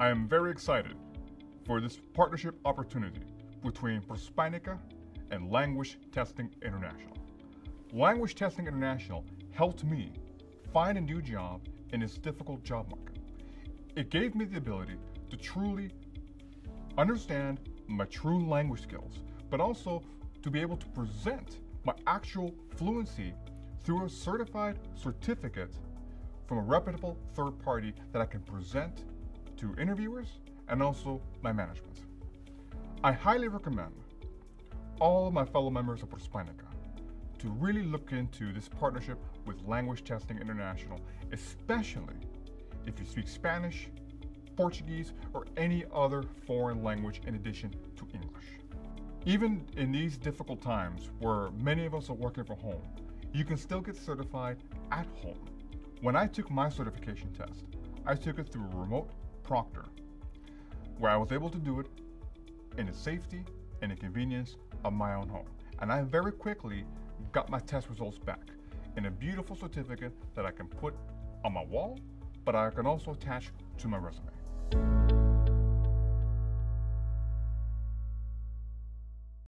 I am very excited for this partnership opportunity between Prospanica and Language Testing International. Language Testing International helped me find a new job in this difficult job market. It gave me the ability to truly understand my true language skills, but also to be able to present my actual fluency through a certified certificate from a reputable third party that I can present to interviewers and also my management. I highly recommend all my fellow members of Prospanica to really look into this partnership with Language Testing International, especially if you speak Spanish, Portuguese, or any other foreign language in addition to English. Even in these difficult times where many of us are working from home, you can still get certified at home. When I took my certification test, I took it through a remote proctor where I was able to do it in the safety and the convenience of my own home. And I very quickly got my test results back in a beautiful certificate that I can put on my wall, but I can also attach to my resume.